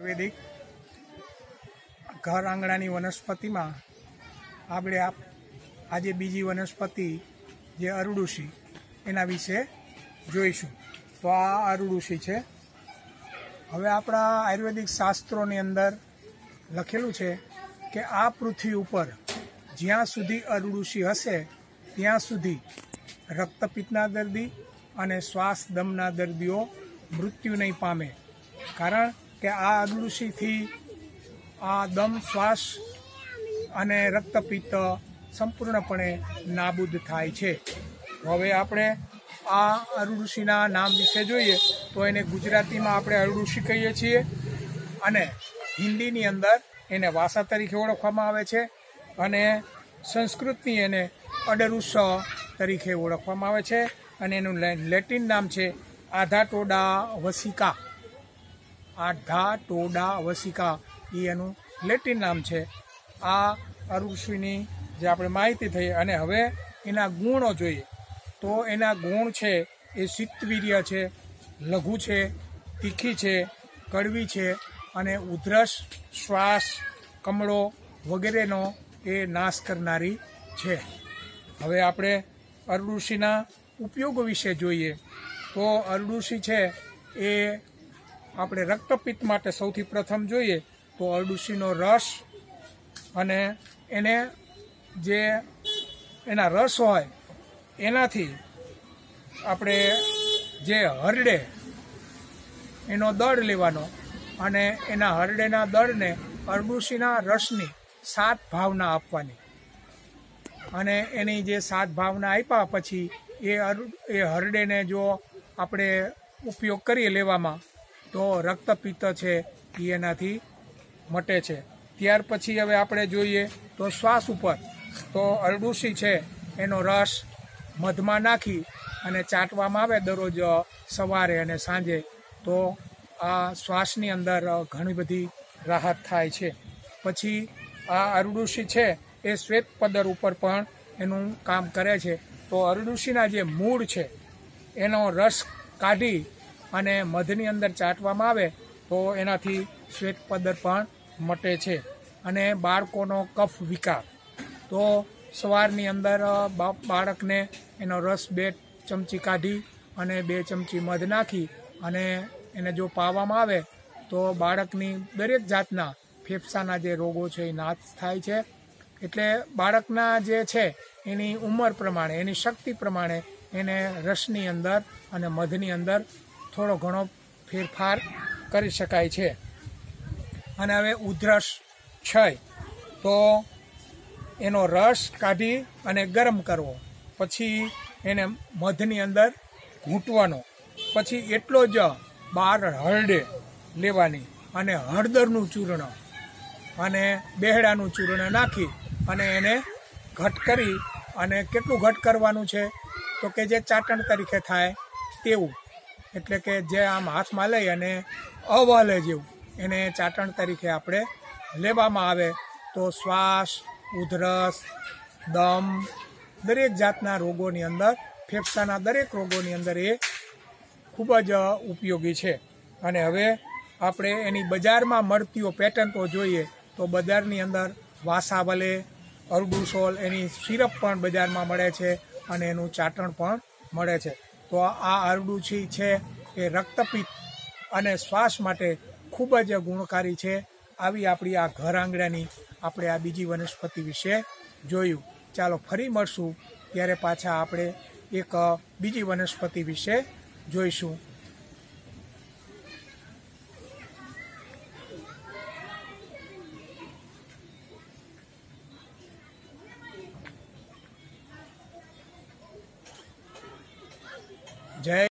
આયુર્વેદિક ઘર આંગણાની વનસ્પતિમાં આપણે આપ આજે બીજી વનસ્પતિ જે અરડુસી, એના વિશે જોઈશું. તો આ અરડુસી છે. હવે આપણા આયુર્વેદિક શાસ્ત્રોની અંદર લખેલું છે કે આ પૃથ્વી ઉપર જ્યાં સુધી અરડુસી હશે, ત્યાં સુધી રક્તપિત્તના દર્દી અને શ્વાસ દમના દર્દીઓ મૃત્યુ નહીં પામે. કારણ કે આ અરડુસીથી આ દમ શ્વાસ અને રક્તપિત્ત સંપૂર્ણપણે નાબૂદ થાય છે. હવે આપણે આ અરડુસીના નામ વિશે જોઈએ તો એને ગુજરાતીમાં આપણે અરડુસી કહીએ છીએ અને હિન્દીની અંદર એને વાસા તરીકે ઓળખવામાં આવે છે અને સંસ્કૃતની એને અડરુસ તરીકે ઓળખવામાં આવે છે અને એનું લેટિન નામ છે આધાટોડા વસિકા. આઢા ટોડા વસિકા એ એનું લેટિન નામ છે. આ અરુષિની જે આપણે માહિતી થઈ અને હવે એના ગુણો જોઈએ. તો એના ગુણ છે, એ સિત્તવીર્ય છે, લઘુ છે, તીખી છે, કડવી છે અને ઉધરસ, શ્વાસ, કમળો વગેરેનો એ નાશ કરનારી છે. હવે આપણે અરડુસીના ઉપયોગો વિશે જોઈએ. તો અરડુસી છે, એ આપણે રક્તપિત્ત માટે સૌથી પ્રથમ જોઈએ તો અરડુસીનો રસ અને એને જે એના રસ હોય, એનાથી આપણે જે હરડે, એનો દળ લેવાનો અને એના હરડેના દળને અરડુસીના રસની સાત ભાવના આપવાની. અને એની જે સાત ભાવના આપ્યા પછી એ અર, એ હરડેને જો આપણે ઉપયોગ કરીએ લેવામાં તો રક્તપિત્ત છે એ એનાથી મટે છે. ત્યાર પછી હવે આપણે જોઈએ તો શ્વાસ ઉપર તો અરડુસી છે, એનો રસ મધમાં નાખી અને ચાટવામાં આવે દરરોજ સવારે અને સાંજે, તો આ શ્વાસની અંદર ઘણી બધી રાહત થાય છે. પછી આ અરડુસી છે એ શ્વેત પદર ઉપર પણ એનું કામ કરે છે. તો અરડુસીના જે મૂળ છે, એનો રસ કાઢી અને મધની અંદર ચાટવામાં આવે તો એનાથી શ્વેત પદર પણ મટે છે અને બાળકોનો કફ વિકાર. તો સવારની અંદર બાળકને એનો રસ બે ચમચી કાઢી અને બે ચમચી મધ નાખી અને એને જો પાવામાં આવે તો બાળકની દરેક જાતના ફેફસાના જે રોગો છે એ નાશ થાય છે. એટલે બાળકના જે છે એની ઉંમર પ્રમાણે, એની શક્તિ પ્રમાણે એને રસની અંદર અને મધની અંદર થોડો ઘણો ફેરફાર કરી શકાય છે. અને હવે ઉધરસ છે, તો એનો રસ કાઢી અને ગરમ કરવો. પછી એને મધની અંદર ઘૂંટવાનો. પછી એટલો જ બાર હળડે લેવાની અને હળદરનું ચૂર્ણ અને બેહડાનું ચૂર્ણ નાખી અને એને ઘટ કરી અને કેટલું ઘટ કરવાનું છે? તો કે જે ચાટણ તરીકે થાય તેવું. એટલે કે જે આમ હાથમાં લઈ અને અવાલે જેવું, એને ચાટણ તરીકે આપણે લેવામાં આવે. તો શ્વાસ, ઉધરસ, દમ, દરેક જાતના રોગોની અંદર, ફેફસાના દરેક રોગોની અંદર એ ખૂબ જ ઉપયોગી છે. અને હવે આપણે એની બજારમાં મળતીઓ તો જોઈએ, તો બજારની અંદર વાસાવલે, અરડુસોલ એની સિરપ પણ બજારમાં મળે છે અને એનું ચાટણ પણ મળે છે. તો આ આરડું છે એ રક્તપિત્ત અને શ્વાસ માટે ખૂબ જ ગુણકારી છે. આવી આપણી આ ઘર આંગણાની આપણે આ બીજી વનસ્પતિ વિશે જોયું. ચાલો ફરી મળશું. ત્યારે પાછા આપણે એક બીજી વનસ્પતિ વિશે જોઈશું. જય